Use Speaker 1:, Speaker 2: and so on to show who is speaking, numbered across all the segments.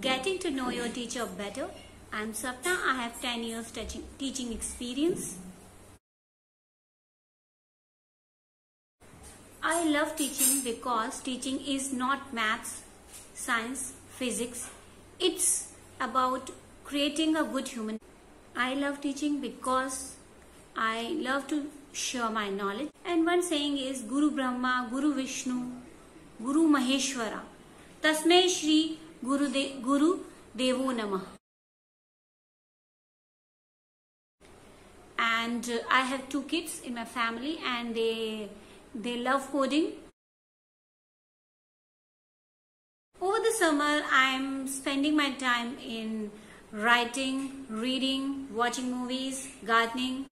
Speaker 1: Getting to know your teacher better. I'm Sapna. I have 10 years teaching, experience. I love teaching because teaching is not maths, science, physics. It's about creating a good human. I love teaching because I love to share my knowledge. And one saying is Guru Brahma, Guru Vishnu, Guru Maheshwara. Tasmay Shri Guru, Guru Devo Namah. And uh, I have two kids in my family and they they love coding. Over the summer, I'm spending my time in writing, reading, watching movies, gardening.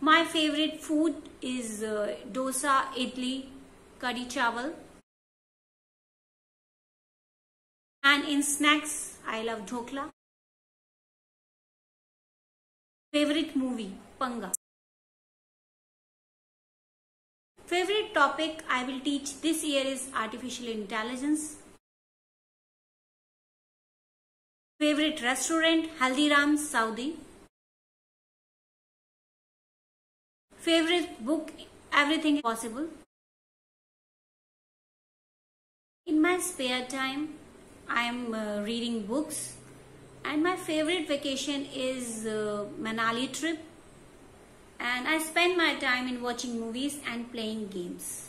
Speaker 1: My favorite food is uh, dosa, idli, curry chawal. And in snacks, I love dhokla. Favorite movie, Panga. Favorite topic I will teach this year is artificial intelligence. Favorite restaurant Haldiram Saudi. Favorite book Everything Possible. In my spare time I am uh, reading books and my favorite vacation is uh, Manali trip and I spend my time in watching movies and playing games.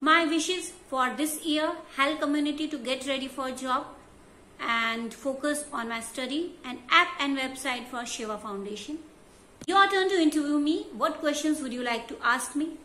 Speaker 1: My wishes for this year help community to get ready for job and focus on my study and app and website for Shiva Foundation. Your turn to interview me. What questions would you like to ask me?